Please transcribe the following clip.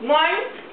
One.